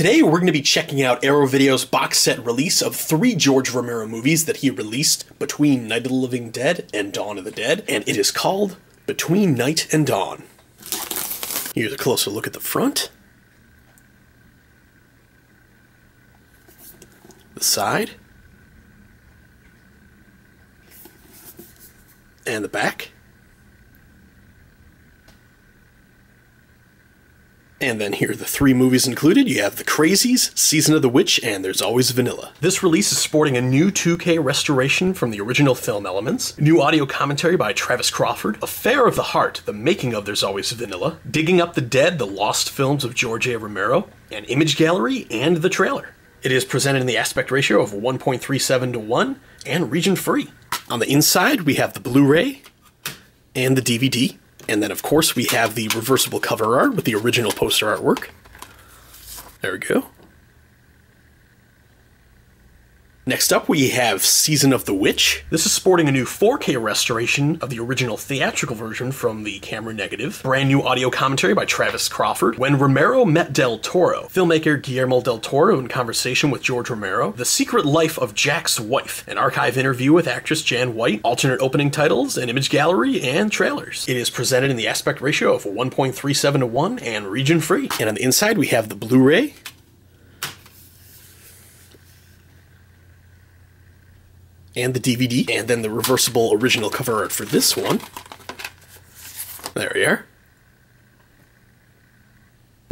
Today we're going to be checking out Arrow Video's box set release of three George Romero movies that he released between Night of the Living Dead and Dawn of the Dead, and it is called Between Night and Dawn. Here's a closer look at the front. The side. And the back. And then here are the three movies included. You have The Crazies, Season of the Witch, and There's Always Vanilla. This release is sporting a new 2K restoration from the original film elements, new audio commentary by Travis Crawford, Affair of the Heart, the making of There's Always Vanilla, Digging Up the Dead, the lost films of George A. Romero, an image gallery, and the trailer. It is presented in the aspect ratio of 1.37 to 1 and region free. On the inside, we have the Blu ray and the DVD. And then, of course, we have the reversible cover art with the original poster artwork. There we go. Next up, we have Season of the Witch. This is sporting a new 4K restoration of the original theatrical version from the camera negative. Brand new audio commentary by Travis Crawford. When Romero met Del Toro, filmmaker Guillermo del Toro in conversation with George Romero. The Secret Life of Jack's Wife, an archive interview with actress Jan White, alternate opening titles, an image gallery, and trailers. It is presented in the aspect ratio of 1.37 to 1 and region free. And on the inside, we have the Blu ray and the DVD, and then the reversible original cover art for this one. There we are.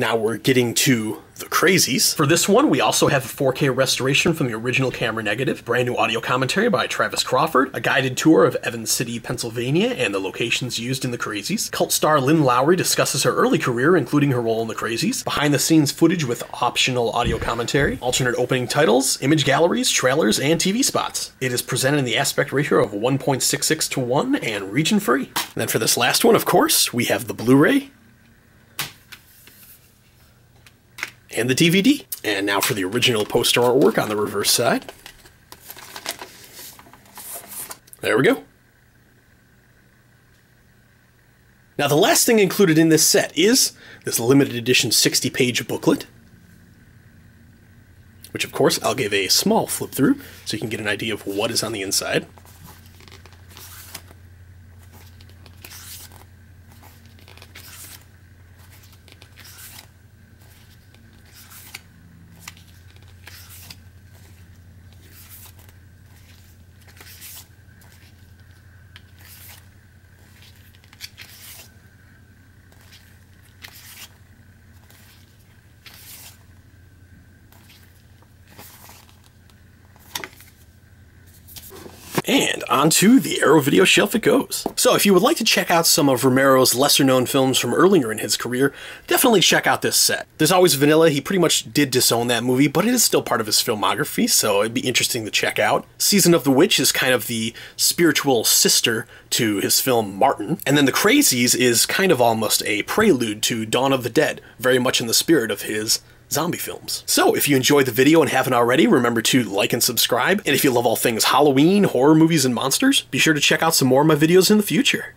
Now we're getting to the crazies. For this one, we also have a 4K restoration from the original camera negative, brand new audio commentary by Travis Crawford, a guided tour of Evans City, Pennsylvania, and the locations used in the crazies. Cult star Lynn Lowry discusses her early career, including her role in the crazies, behind the scenes footage with optional audio commentary, alternate opening titles, image galleries, trailers, and TV spots. It is presented in the aspect ratio of 1.66 to 1 and region free. And then for this last one, of course, we have the Blu ray, and the DVD. And now for the original poster artwork on the reverse side. There we go. Now, the last thing included in this set is this limited edition 60 page booklet, which, of course, I'll give a small flip through so you can get an idea of what is on the inside. And onto the Arrow Video shelf it goes. So if you would like to check out some of Romero's lesser known films from earlier in his career, definitely check out this set. There's always Vanilla, he pretty much did disown that movie, but it is still part of his filmography, so it'd be interesting to check out. Season of the Witch is kind of the spiritual sister to his film Martin. And then The Crazies is kind of almost a prelude to Dawn of the Dead, very much in the spirit of his zombie films. So, if you enjoyed the video and haven't already, remember to like and subscribe. And if you love all things Halloween, horror movies, and monsters, be sure to check out some more of my videos in the future.